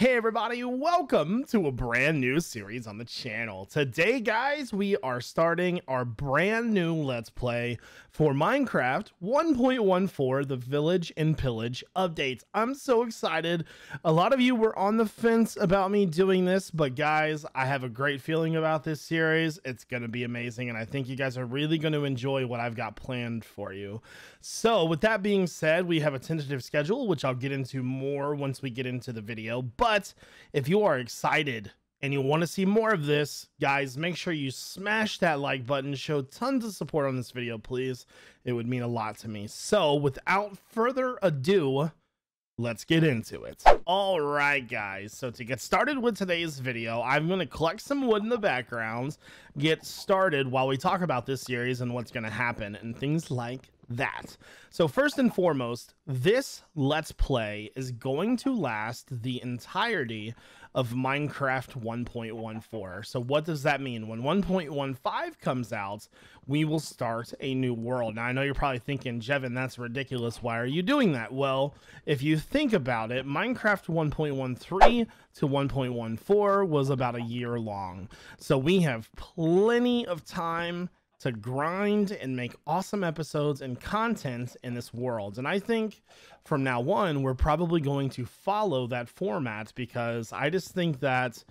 Hey everybody, welcome to a brand new series on the channel. Today, guys, we are starting our brand new Let's Play for Minecraft 1.14, the Village and Pillage updates. I'm so excited. A lot of you were on the fence about me doing this, but guys, I have a great feeling about this series. It's going to be amazing, and I think you guys are really going to enjoy what I've got planned for you. So, with that being said, we have a tentative schedule, which I'll get into more once we get into the video, but but if you are excited and you want to see more of this, guys, make sure you smash that like button. Show tons of support on this video, please. It would mean a lot to me. So without further ado, let's get into it. All right, guys. So to get started with today's video, I'm going to collect some wood in the background, get started while we talk about this series and what's going to happen and things like that. So first and foremost, this Let's Play is going to last the entirety of Minecraft 1.14. So what does that mean? When 1.15 comes out, we will start a new world. Now I know you're probably thinking, Jevin, that's ridiculous. Why are you doing that? Well, if you think about it, Minecraft 1.13 to 1.14 was about a year long. So we have plenty of time to grind and make awesome episodes and content in this world. And I think from now on, we're probably going to follow that format because I just think that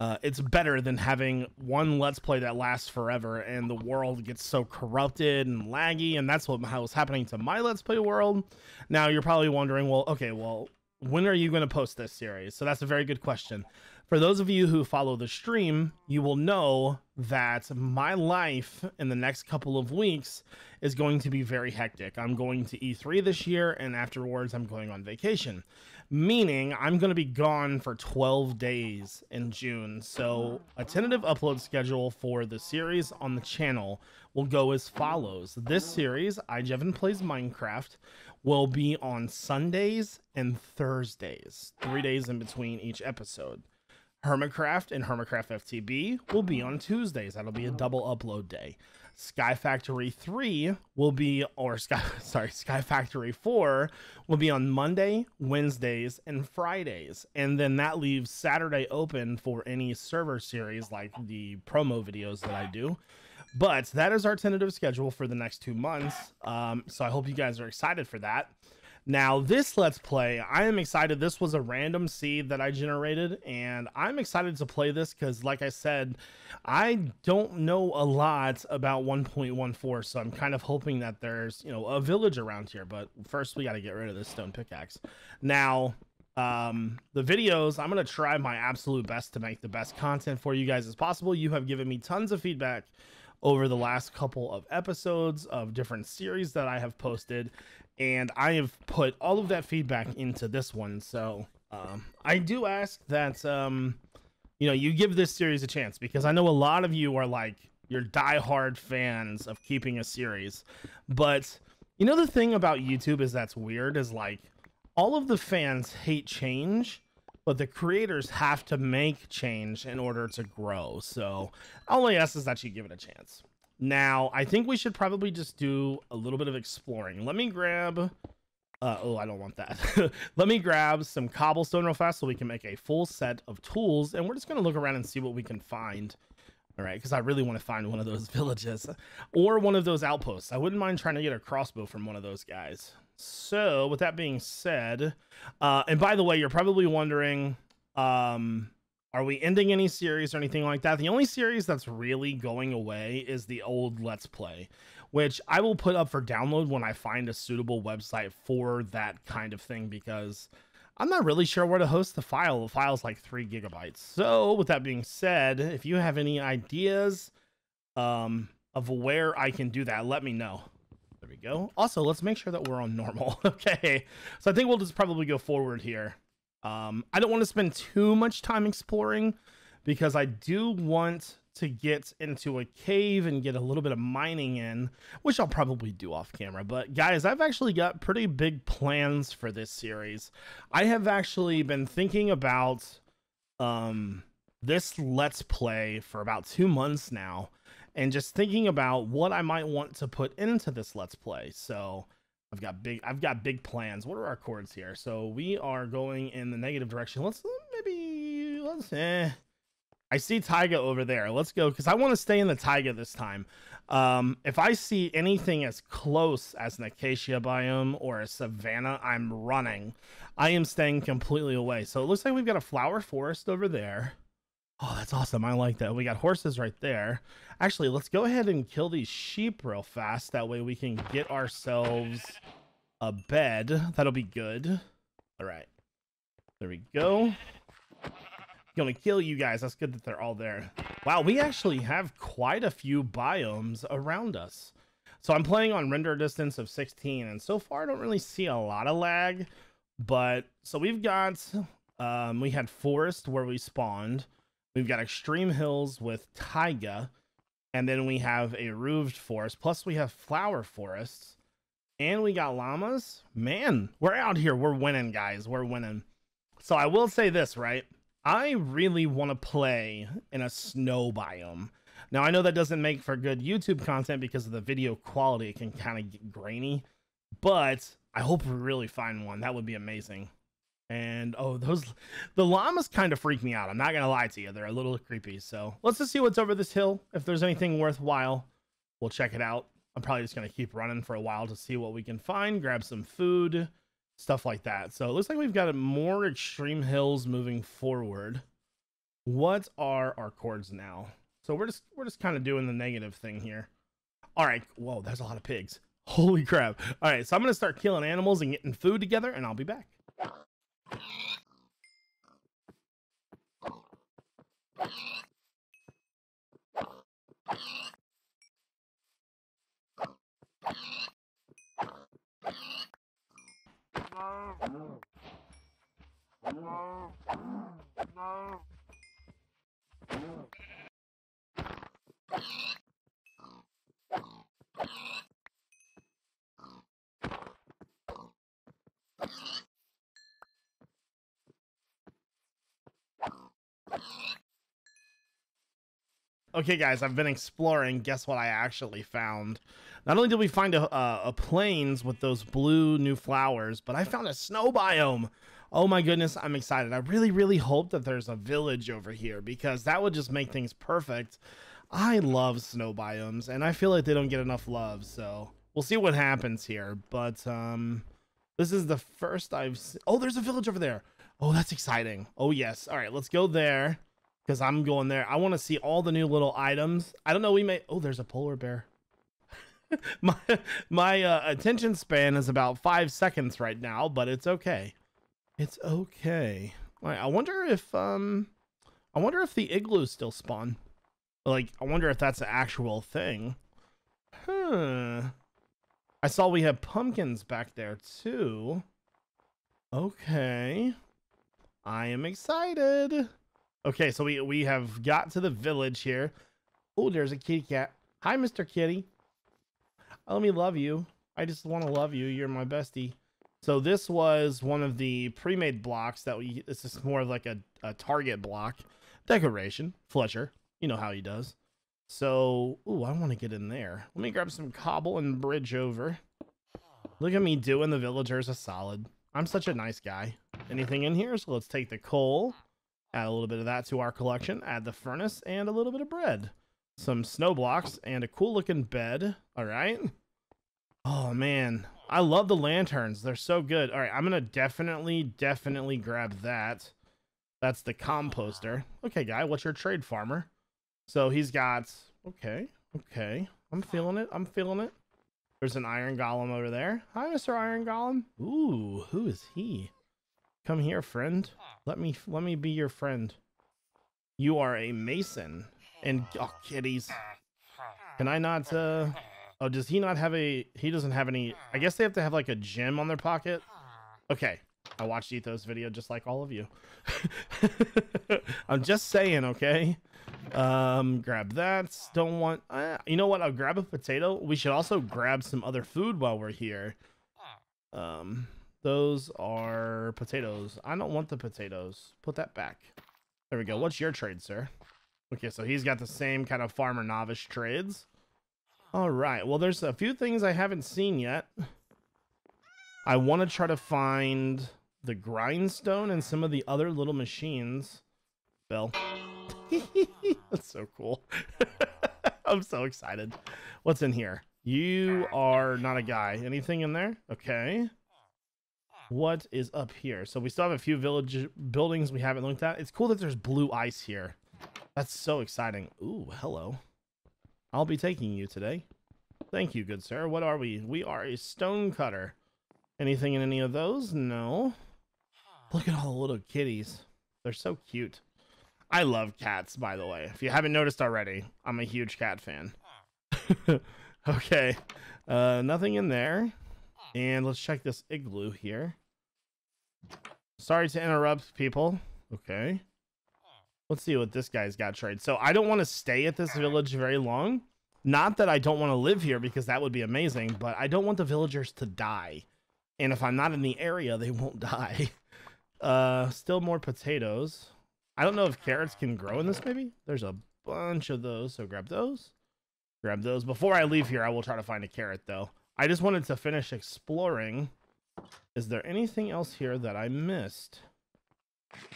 uh, it's better than having one Let's Play that lasts forever and the world gets so corrupted and laggy. And that's what was happening to my Let's Play world. Now you're probably wondering, well, okay, well, when are you going to post this series? So that's a very good question. For those of you who follow the stream, you will know that my life in the next couple of weeks is going to be very hectic. I'm going to E3 this year, and afterwards, I'm going on vacation, meaning I'm going to be gone for 12 days in June. So, a tentative upload schedule for the series on the channel will go as follows. This series, iJevin Plays Minecraft, will be on Sundays and Thursdays, three days in between each episode. Hermitcraft and Hermitcraft FTB will be on Tuesdays. That'll be a double upload day. Sky Factory 3 will be, or Sky, sorry, Sky Factory 4 will be on Monday, Wednesdays, and Fridays. And then that leaves Saturday open for any server series like the promo videos that I do. But that is our tentative schedule for the next two months. Um, so I hope you guys are excited for that. Now, this Let's Play, I am excited. This was a random seed that I generated, and I'm excited to play this because, like I said, I don't know a lot about 1.14, so I'm kind of hoping that there's, you know, a village around here. But first, we got to get rid of this stone pickaxe. Now, um the videos i'm going to try my absolute best to make the best content for you guys as possible you have given me tons of feedback over the last couple of episodes of different series that i have posted and I have put all of that feedback into this one. So um, I do ask that um, you know you give this series a chance because I know a lot of you are like you're diehard fans of keeping a series, but you know the thing about YouTube is that's weird is like all of the fans hate change but the creators have to make change in order to grow. So I ask is that you give it a chance. Now, I think we should probably just do a little bit of exploring. Let me grab... Uh, oh, I don't want that. Let me grab some cobblestone real fast so we can make a full set of tools. And we're just going to look around and see what we can find. All right, because I really want to find one of those villages or one of those outposts. I wouldn't mind trying to get a crossbow from one of those guys. So, with that being said, uh, and by the way, you're probably wondering, um, are we ending any series or anything like that? The only series that's really going away is the old Let's Play, which I will put up for download when I find a suitable website for that kind of thing because I'm not really sure where to host the file. The file's like three gigabytes. So, with that being said, if you have any ideas um, of where I can do that, let me know. We go. Also, let's make sure that we're on normal. okay. So, I think we'll just probably go forward here. Um, I don't want to spend too much time exploring because I do want to get into a cave and get a little bit of mining in, which I'll probably do off camera. But guys, I've actually got pretty big plans for this series. I have actually been thinking about um, this Let's Play for about two months now and just thinking about what I might want to put into this Let's Play. So I've got big I've got big plans. What are our chords here? So we are going in the negative direction. Let's maybe let's eh. I see taiga over there. Let's go because I want to stay in the taiga this time. Um, if I see anything as close as an acacia biome or a savanna, I'm running. I am staying completely away. So it looks like we've got a flower forest over there. Oh, that's awesome. I like that. We got horses right there. Actually, let's go ahead and kill these sheep real fast. That way we can get ourselves a bed. That'll be good. All right. There we go. Gonna kill you guys. That's good that they're all there. Wow, we actually have quite a few biomes around us. So I'm playing on render distance of 16, and so far I don't really see a lot of lag. But so we've got um, we had forest where we spawned. We've got extreme hills with taiga, and then we have a roofed forest. Plus we have flower forests, and we got llamas. Man, we're out here. We're winning, guys. We're winning. So I will say this, right? I really want to play in a snow biome. Now I know that doesn't make for good YouTube content because of the video quality. It can kind of get grainy, but I hope we really find one. That would be amazing. And oh, those the llamas kind of freak me out. I'm not gonna lie to you; they're a little creepy. So let's just see what's over this hill. If there's anything worthwhile, we'll check it out. I'm probably just gonna keep running for a while to see what we can find. Grab some food stuff like that. So it looks like we've got more extreme hills moving forward. What are our chords now? So we're just we're just kind of doing the negative thing here. All right. Whoa, there's a lot of pigs. Holy crap. All right, so I'm gonna start killing animals and getting food together, and I'll be back. No. No. No. Okay, guys, I've been exploring. Guess what I actually found? Not only did we find a, a, a plains with those blue new flowers, but I found a snow biome. Oh my goodness, I'm excited. I really, really hope that there's a village over here because that would just make things perfect. I love snow biomes, and I feel like they don't get enough love, so we'll see what happens here. But um, this is the first I've. Oh, there's a village over there. Oh, that's exciting. Oh, yes. All right, let's go there because I'm going there. I want to see all the new little items. I don't know. We may. Oh, there's a polar bear. my my uh, attention span is about five seconds right now, but it's okay. It's okay. Right, I wonder if um, I wonder if the igloos still spawn. Like, I wonder if that's an actual thing. Huh. I saw we have pumpkins back there too. Okay. I am excited. Okay, so we we have got to the village here. Oh, there's a kitty cat. Hi, Mr. Kitty. Let me love you. I just want to love you. You're my bestie. So this was one of the pre-made blocks that we. This is more of like a, a target block decoration. Fletcher, you know how he does. So, ooh, I want to get in there. Let me grab some cobble and bridge over. Look at me doing the villagers a solid. I'm such a nice guy. Anything in here? So let's take the coal. Add a little bit of that to our collection. Add the furnace and a little bit of bread. Some snow blocks and a cool looking bed. All right. Oh, man. I love the lanterns. They're so good. All right. I'm going to definitely, definitely grab that. That's the composter. Okay, guy. What's your trade farmer? So he's got... Okay. Okay. I'm feeling it. I'm feeling it. There's an iron golem over there. Hi, Mr. Iron Golem. Ooh, who is he? Come here, friend. Let me let me be your friend. You are a mason. And oh kitties. Can I not uh Oh, does he not have a he doesn't have any I guess they have to have like a gem on their pocket. Okay. I watched Etho's video just like all of you. I'm just saying, okay? Um, grab that. Don't want. Uh, you know what? I'll grab a potato. We should also grab some other food while we're here. Um, those are potatoes. I don't want the potatoes. Put that back. There we go. What's your trade, sir? Okay, so he's got the same kind of farmer novice trades. All right. Well, there's a few things I haven't seen yet. I want to try to find the grindstone and some of the other little machines Phil. That's so cool. I'm so excited. What's in here? You are not a guy. Anything in there? Okay. What is up here? So we still have a few village buildings we haven't looked at. It's cool that there's blue ice here. That's so exciting. Ooh, hello. I'll be taking you today. Thank you, good sir. What are we? We are a stone cutter. Anything in any of those? No. Look at all the little kitties. They're so cute. I love cats, by the way. If you haven't noticed already, I'm a huge cat fan. okay. Uh, nothing in there. And let's check this igloo here. Sorry to interrupt, people. Okay. Let's see what this guy's got trade. So I don't want to stay at this village very long. Not that I don't want to live here because that would be amazing, but I don't want the villagers to die. And if I'm not in the area, they won't die. Uh, still more potatoes. I don't know if carrots can grow in this, maybe? There's a bunch of those, so grab those. Grab those. Before I leave here, I will try to find a carrot, though. I just wanted to finish exploring. Is there anything else here that I missed?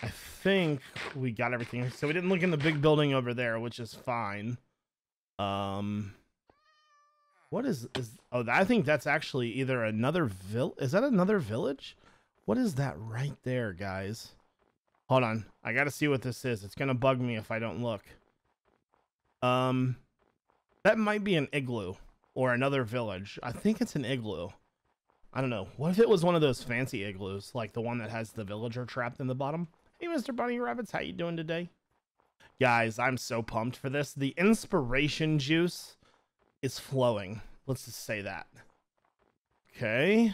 I think we got everything. So we didn't look in the big building over there, which is fine. Um, what is is? Oh, I think that's actually either another vill. Is that another village? What is that right there, guys? Hold on. I got to see what this is. It's to bug me if I don't look. Um, that might be an igloo or another village. I think it's an igloo. I don't know. What if it was one of those fancy igloos, like the one that has the villager trapped in the bottom? Hey, Mr. Bunny Rabbits, how you doing today? Guys, I'm so pumped for this. The inspiration juice is flowing. Let's just say that. Okay.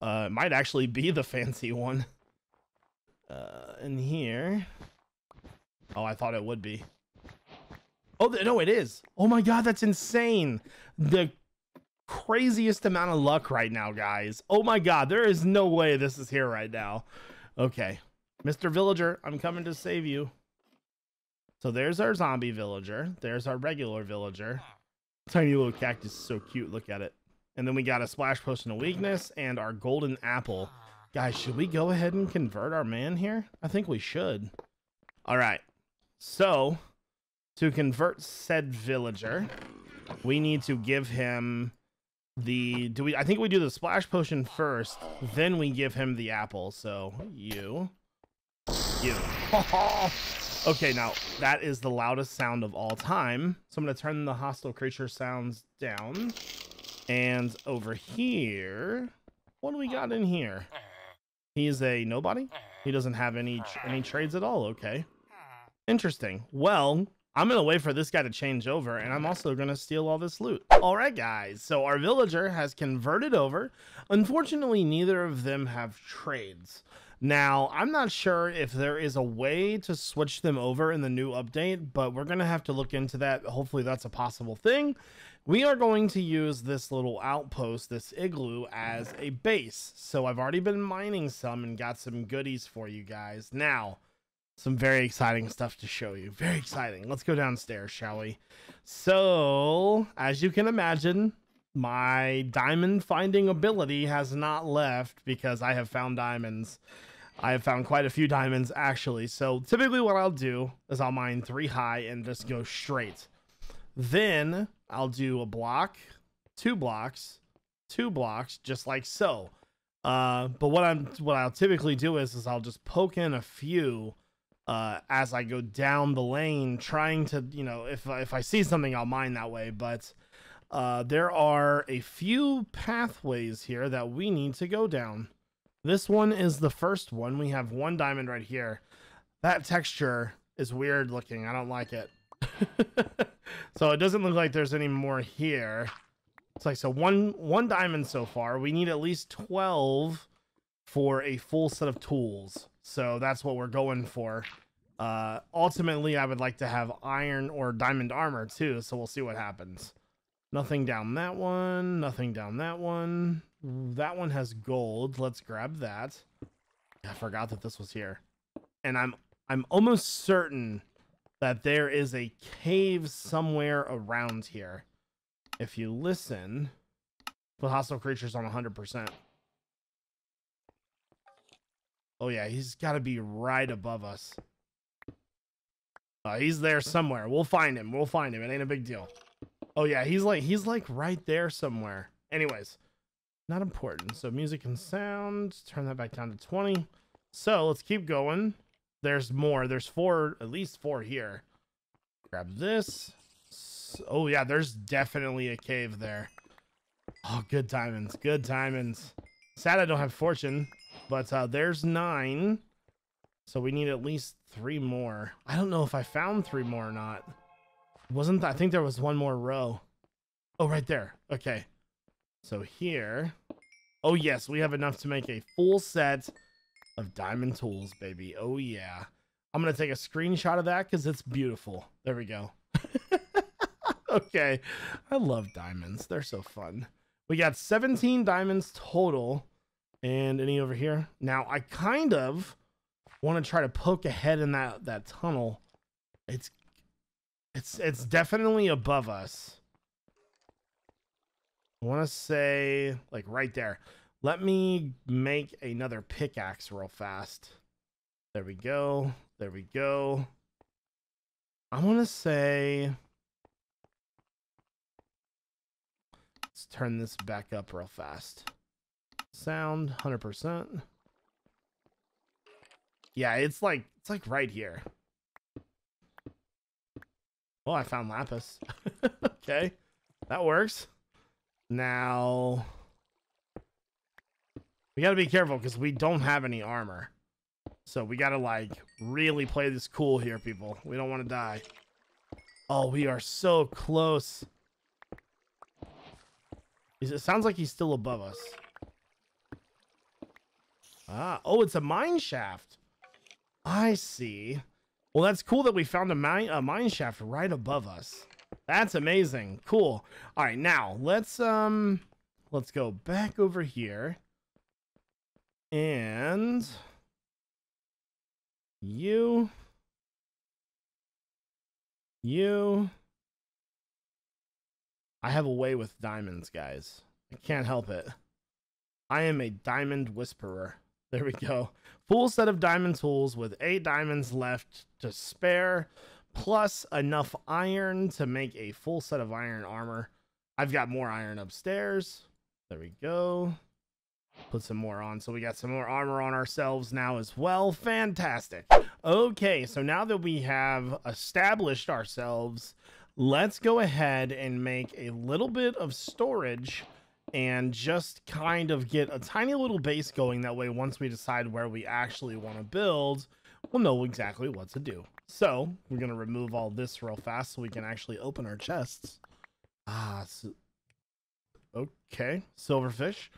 Uh, it might actually be the fancy one. Uh, in here. Oh, I thought it would be. Oh, no, it is. Oh my god, that's insane. The craziest amount of luck right now, guys. Oh my god, there is no way this is here right now. Okay. Mr. Villager, I'm coming to save you. So there's our zombie villager. There's our regular villager. Tiny little cactus, so cute. Look at it. And then we got a splash potion of weakness and our golden apple. Guys, should we go ahead and convert our man here? I think we should. All right. So, to convert said villager, we need to give him the do we I think we do the splash potion first, then we give him the apple. So, you you. okay, now that is the loudest sound of all time. So I'm to turn the hostile creature sounds down. And over here, what do we got in here? He's a nobody. He doesn't have any any trades at all. Okay. Interesting. Well, I'm going to wait for this guy to change over, and I'm also going to steal all this loot. All right, guys. So our villager has converted over. Unfortunately, neither of them have trades. Now, I'm not sure if there is a way to switch them over in the new update, but we're going to have to look into that. Hopefully, that's a possible thing. We are going to use this little outpost, this igloo, as a base. So I've already been mining some and got some goodies for you guys. Now, some very exciting stuff to show you. Very exciting. Let's go downstairs, shall we? So, as you can imagine, my diamond finding ability has not left because I have found diamonds. I have found quite a few diamonds actually. So typically what I'll do is I'll mine three high and just go straight. Then I'll do a block, two blocks, two blocks, just like so. Uh, but what I'm what I'll typically do is is I'll just poke in a few uh, as I go down the lane, trying to you know if if I see something I'll mine that way. But uh, there are a few pathways here that we need to go down. This one is the first one. We have one diamond right here. That texture is weird looking. I don't like it. so it doesn't look like there's any more here. It's like, so one, one diamond so far. We need at least 12 for a full set of tools. So that's what we're going for. Uh, ultimately, I would like to have iron or diamond armor too. So we'll see what happens. Nothing down that one. Nothing down that one. That one has gold. Let's grab that. I forgot that this was here. And I'm I'm almost certain that there is a cave somewhere around here. If you listen, the hostile creatures on 100%. Oh yeah, he's got to be right above us. Uh, he's there somewhere. We'll find him. We'll find him. It ain't a big deal. Oh yeah, he's like he's like right there somewhere. Anyways, not important. So music and sound, turn that back down to 20. So let's keep going. There's more. There's four, at least four here. Grab this. Oh yeah, there's definitely a cave there. Oh, good diamonds. Good diamonds. Sad I don't have fortune, but uh, there's nine. So we need at least three more. I don't know if I found three more or not. Wasn't I think there was one more row. Oh, right there. Okay. So here. Oh, yes, we have enough to make a full set of diamond tools, baby. Oh, yeah. I'm going to take a screenshot of that because it's beautiful. There we go. okay. I love diamonds. They're so fun. We got 17 diamonds total. And any over here? Now, I kind of want to try to poke ahead in that, that tunnel. It's it's it's definitely above us. I want to say like right there. Let me make another pickaxe real fast. There we go. There we go. I want to say Let's turn this back up real fast. Sound 100%. Yeah, it's like it's like right here. Oh, I found lapis. okay, that works. Now we got to be careful because we don't have any armor. So we got to like really play this cool here, people. We don't want to die. Oh, we are so close. It sounds like he's still above us. Ah, oh, it's a mine shaft. I see. Well, that's cool that we found a mine, a mine shaft right above us. That's amazing. Cool. All right, now let's um let's go back over here. And you you I have a way with diamonds, guys. I can't help it. I am a diamond whisperer. There we go. Full set of diamond tools with eight diamonds left to spare, plus enough iron to make a full set of iron armor. I've got more iron upstairs. There we go. Put some more on. So we got some more armor on ourselves now as well. Fantastic. Okay, so now that we have established ourselves, let's go ahead and make a little bit of storage and just kind of get a tiny little base going. That way, once we decide where we actually want to build, we'll know exactly what to do. So we're going to remove all this real fast so we can actually open our chests. Ah, so, okay, silverfish.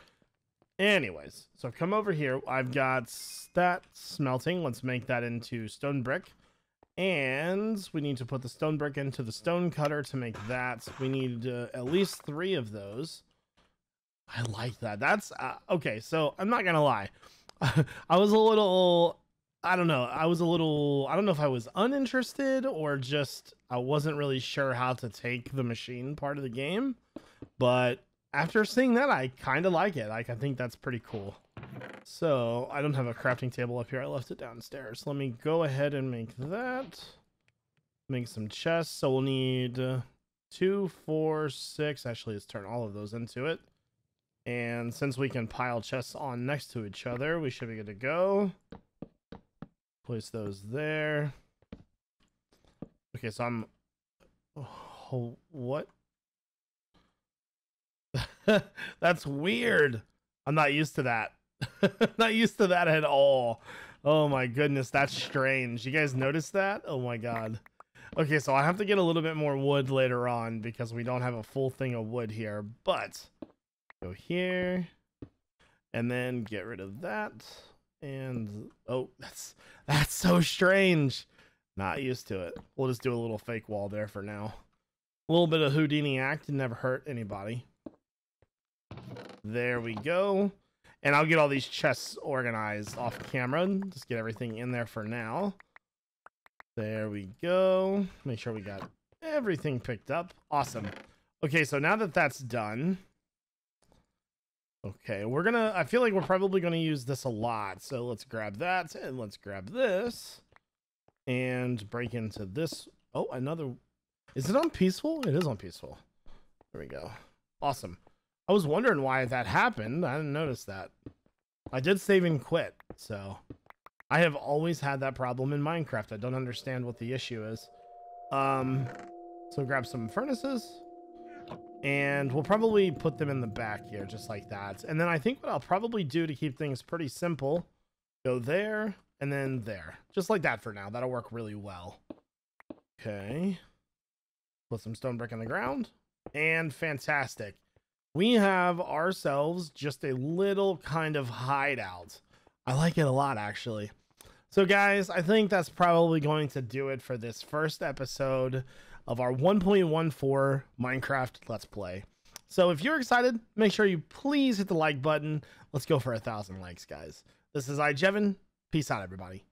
Anyways, so come over here. I've got that smelting. Let's make that into stone brick. And we need to put the stone brick into the stone cutter to make that. We need uh, at least three of those. I like that. That's uh, okay. So I'm not gonna lie. I was a little, I don't know. I was a little, I don't know if I was uninterested or just I wasn't really sure how to take the machine part of the game. But after seeing that, I kind of like it. Like I think that's pretty cool. So I don't have a crafting table up here. I left it downstairs. Let me go ahead and make that. Make some chests. So we'll need two, four, six. Actually, let's turn all of those into it. And since we can pile chests on next to each other, we should be good to go. Place those there. Okay, so I'm... Oh, what? That's weird. I'm not used to that. not used to that at all. Oh my goodness, that's strange. You guys notice that? Oh my god. Okay, so I have to get a little bit more wood later on because we don't have a full thing of wood here, but Go here. And then get rid of that. And oh, that's that's so strange. Not used to it. We'll just do a little fake wall there for now. A little bit of Houdini act never hurt anybody. There we go. And I'll get all these chests organized off camera. Just get everything in there for now. There we go. Make sure we got everything picked up. Awesome. Okay, so now that that's done, Okay, we're gonna, I feel like we're probably gonna use this a lot. So let's grab that and let's grab this and break into this. Oh, another, is it on peaceful? It is on peaceful. There we go. Awesome. I was wondering why that happened. I didn't notice that. I did save and quit, so I have always had that problem in Minecraft. I don't understand what the issue is. Um, so grab some furnaces and we'll probably put them in the back here just like that. And then i think what i'll probably do to keep things pretty simple go there and then there just like that for now. That'll work really well. Okay. Put some stone brick in the ground and fantastic. We have ourselves just a little kind of hideout. I like it a lot actually. So guys i think that's probably going to do it for this first episode of our 1.14 Minecraft Let's Play. So if you're excited, make sure you please hit the like button. Let's go for a thousand likes, guys. This is iJevin. Peace out, everybody.